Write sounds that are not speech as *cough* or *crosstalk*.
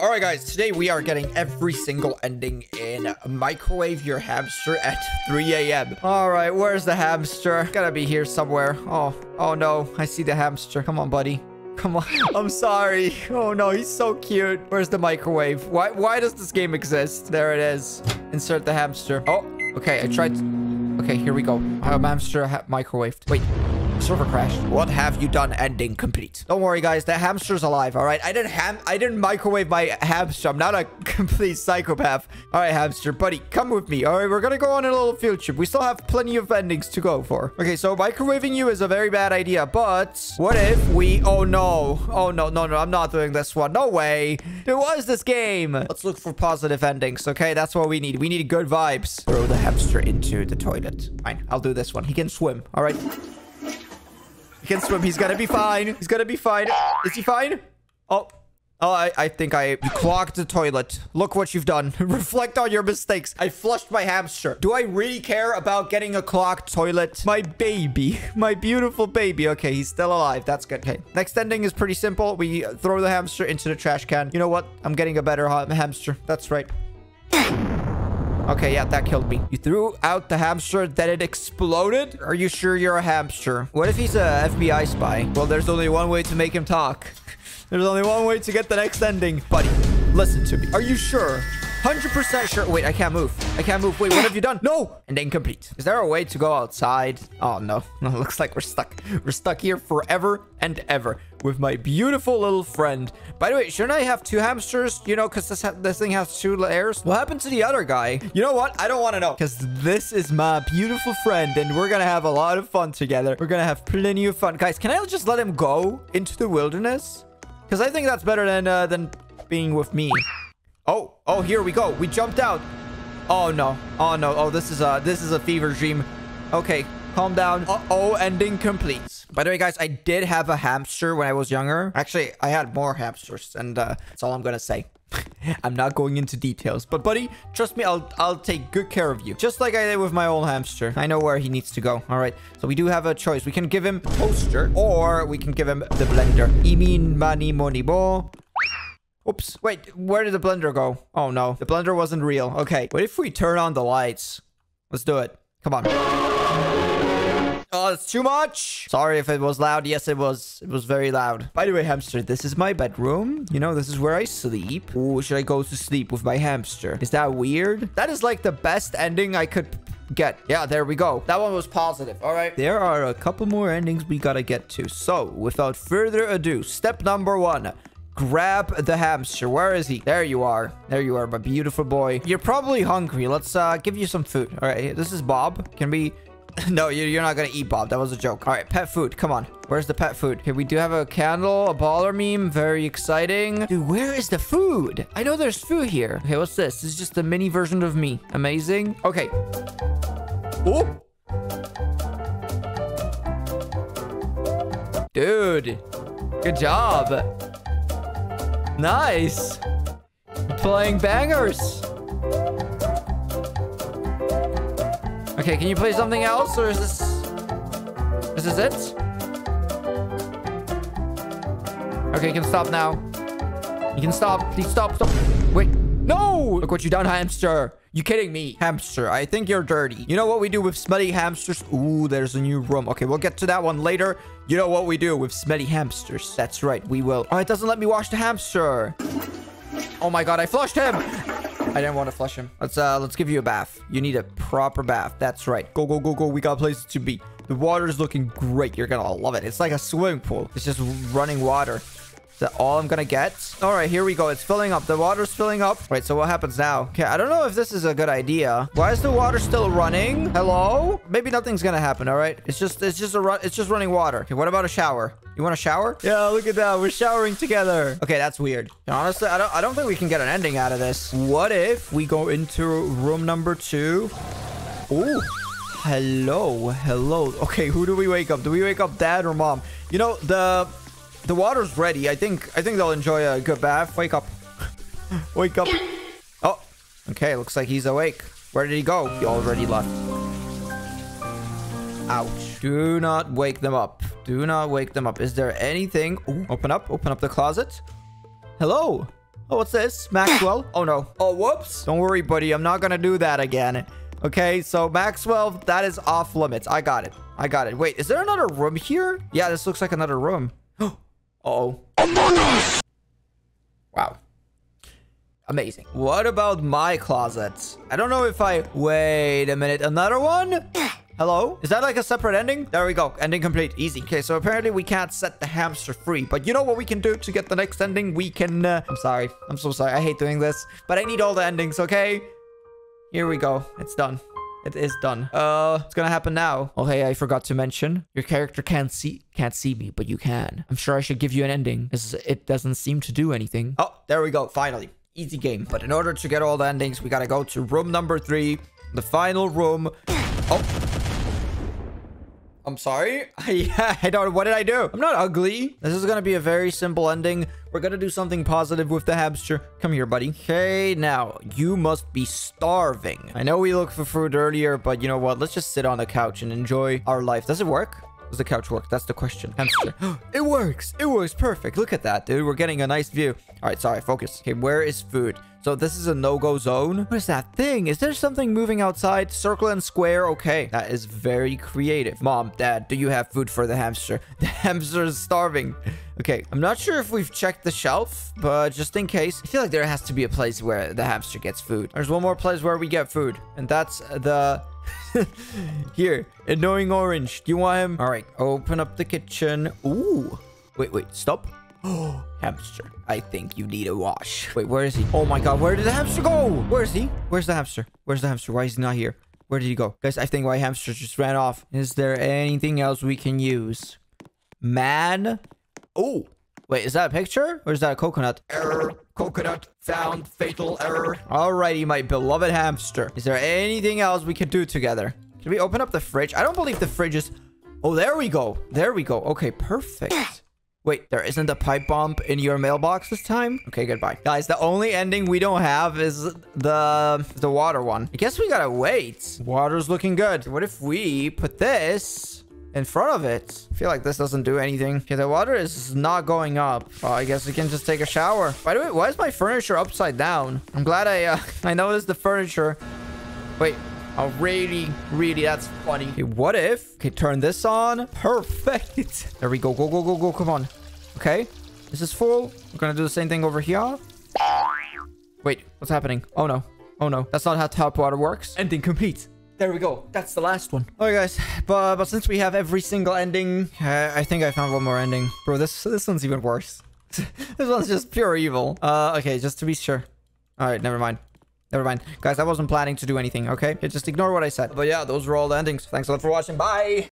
All right, guys, today we are getting every single ending in Microwave Your Hamster at *laughs* 3 a.m. All right, where's the hamster? Gotta be here somewhere. Oh, oh no, I see the hamster. Come on, buddy. Come on. *laughs* I'm sorry. Oh no, he's so cute. Where's the microwave? Why why does this game exist? There it is. Insert the hamster. Oh, okay, I tried. Okay, here we go. Um, hamster ha microwaved. Wait. Server crashed. What have you done? Ending complete. Don't worry, guys. The hamster's alive. All right. I didn't ham. I didn't microwave my hamster. I'm not a *laughs* complete psychopath. All right, hamster, buddy, come with me. All right, we're gonna go on a little field trip. We still have plenty of endings to go for. Okay, so microwaving you is a very bad idea. But what if we? Oh no. Oh no, no, no. I'm not doing this one. No way. It was this game. Let's look for positive endings. Okay, that's what we need. We need good vibes. Throw the hamster into the toilet. Fine. I'll do this one. He can swim. All right. Can swim. He's gonna be fine. He's gonna be fine. Is he fine? Oh. Oh, I, I think I... Clogged the toilet. Look what you've done. *laughs* Reflect on your mistakes. I flushed my hamster. Do I really care about getting a clogged toilet? My baby. My beautiful baby. Okay, he's still alive. That's good. Okay, next ending is pretty simple. We throw the hamster into the trash can. You know what? I'm getting a better ha hamster. That's right. Okay, yeah, that killed me. You threw out the hamster, then it exploded? Are you sure you're a hamster? What if he's a FBI spy? Well, there's only one way to make him talk. *laughs* There's only one way to get the next ending. Buddy, listen to me. Are you sure? 100% sure. Wait, I can't move. I can't move. Wait, what have you done? No! And incomplete. Is there a way to go outside? Oh, no. *laughs* No, looks like we're stuck. We're stuck here forever and ever with my beautiful little friend. By the way, shouldn't I have two hamsters? You know, because this, this thing has two layers. What happened to the other guy? You know what? I don't want to know. Because this is my beautiful friend, and we're going to have a lot of fun together. We're going to have plenty of fun. Guys, can I just let him go into the wilderness? Because I think that's better than, uh, than being with me. Oh, oh, here we go. We jumped out. Oh, no. Oh, no. Oh, this is a, this is a fever dream. Okay, calm down. Uh-oh, ending complete. By the way, guys, I did have a hamster when I was younger. Actually, I had more hamsters, and uh, that's all I'm gonna say. *laughs* I'm not going into details, but buddy, trust me, I'll I'll take good care of you. Just like I did with my old hamster. I know where he needs to go. All right, so we do have a choice. We can give him a toaster, or we can give him the blender. Imin mani moni bo. Oops. Wait, where did the blender go? Oh, no. The blender wasn't real. Okay. What if we turn on the lights? Let's do it. Come on. Oh, it's too much. Sorry if it was loud. Yes, it was. It was very loud. By the way, hamster, this is my bedroom. You know, this is where I sleep. Ooh, should I go to sleep with my hamster? Is that weird? That is like the best ending I could get. Yeah, there we go. That one was positive. All right. There are a couple more endings we gotta get to. So, without further ado, step number one. Grab the hamster. Where is he? There you are. There you are, my beautiful boy. You're probably hungry. Let's uh, give you some food. All right, this is Bob. Can we... *laughs* no, you're not gonna eat Bob. That was a joke. All right, pet food. Come on. Where's the pet food? Okay, we do have a candle, a baller meme. Very exciting. Dude, where is the food? I know there's food here. Okay, what's this? This is just a mini version of me. Amazing. Okay. Oh. Dude. Good job. Nice. Playing bangers. Okay, can you play something else or is this... Is this it? Okay, you can stop now. You can stop. Please stop, stop. Wait. No! Look what you done, hamster. You kidding me? Hamster, I think you're dirty. You know what we do with smelly hamsters? Ooh, there's a new room. Okay, we'll get to that one later. You know what we do with smelly hamsters? That's right, we will. Oh, it doesn't let me wash the hamster. Oh my god, I flushed him. I didn't want to flush him. Let's uh, let's give you a bath. You need a proper bath. That's right. Go, go, go, go. We got places to be. The water is looking great. You're gonna love it. It's like a swimming pool. It's just running water that all I'm gonna get? All right, here we go. It's filling up. The water's filling up. Wait, so what happens now? Okay, I don't know if this is a good idea. Why is the water still running? Hello? Maybe nothing's gonna happen, all right? It's just, it's just a run. It's just running water. Okay, what about a shower? You want a shower? Yeah, look at that. We're showering together. Okay, that's weird. Honestly, I don't, I don't think we can get an ending out of this. What if we go into room number two? Ooh. Hello. Hello. Okay, who do we wake up? Do we wake up dad or mom? You know, the the water's ready. I think I think they'll enjoy a good bath. Wake up. *laughs* Wake up. Oh, okay. Looks like he's awake. Where did he go? He already left. Ouch. Do not wake them up. Do not wake them up. Is there anything? Ooh, open up. Open up the closet. Hello. Oh, what's this? Maxwell? *coughs* Oh, no. Oh, whoops. Don't worry, buddy. I'm not gonna do that again. Okay, so Maxwell, that is off limits. I got it. I got it. Wait, is there another room here? Yeah, this looks like another room. Uh-oh. Wow. Amazing. What about my closets? I don't know if I... Wait a minute. Another one? Hello? Is that like a separate ending? There we go. Ending complete. Easy. Okay, so apparently we can't set the hamster free. But you know what we can do to get the next ending? We can... Uh... I'm sorry. I'm so sorry. I hate doing this. But I need all the endings, okay? Here we go. It's done. It is done. Uh, what's gonna happen now? Oh, hey, I forgot to mention. Your character can't see can't see me, but you can. I'm sure I should give you an ending, as it doesn't seem to do anything. Oh, there we go. Finally. Easy game. But in order to get all the endings, we gotta go to room number three. The final room. Oh. I'm sorry. *laughs* I, I don't. What did I do? I'm not ugly. This is gonna be a very simple ending. We're gonna do something positive with the hamster. Come here, buddy. Okay, now you must be starving. I know we looked for food earlier, but you know what? Let's just sit on the couch and enjoy our life. Does it work? Does the couch work? That's the question. Hamster. *gasps* it works. It works perfect. Look at that, dude. We're getting a nice view. All right, sorry. Focus. Okay, where is food? So this is a no-go zone. What is that thing? Is there something moving outside? Circle and square. Okay, that is very creative. Mom, dad, do you have food for the hamster? *laughs* The hamster is starving. Okay, I'm not sure if we've checked the shelf, but just in case, I feel like there has to be a place where the hamster gets food. There's one more place where we get food, and that's the *laughs* Here, annoying orange. Do you want him? All right, open up the kitchen. Ooh. Wait, wait, stop. Oh, *gasps* hamster. I think you need a wash. Wait, where is he? Oh my god, where did the hamster go? Where is he? Where's the hamster? Where's the hamster? Why is he not here? Where did he go? Guys, I think my hamster just ran off. Is there anything else we can use? Man? Oh, wait, is that a picture? Or is that a coconut? Coconut found. Fatal error. Alrighty, my beloved hamster. Is there anything else we could do together? Can we open up the fridge? I don't believe the fridge is... Oh, there we go. There we go. Okay, perfect. Wait, there isn't a pipe bomb in your mailbox this time? Okay, goodbye. Guys, the only ending we don't have is the the water one. I guess we gotta wait. Water's looking good. What if we put this in front of it? I feel like this doesn't do anything. Okay, the water is not going up. Oh, I guess we can just take a shower. By the way, why is my furniture upside down? I'm glad I, uh, *laughs* I noticed the furniture. Wait, Oh, really, really, that's funny. Okay, what if? Okay, turn this on. *laughs* Perfect. There we go. Go, go, go, go. Come on. Okay. This is full. We're gonna do the same thing over here. Wait, what's happening? Oh, no. Oh, no. That's not how tap water works. Ending complete. There we go. That's the last one. All right, guys. But, but since we have every single ending, uh, I think I found one more ending. Bro, this, this one's even worse. *laughs* this one's just pure evil. Uh, okay, just to be sure. All right, never mind. Never mind. Guys, I wasn't planning to do anything, okay? Just ignore what I said. But yeah, those were all the endings. Thanks a lot for watching. Bye!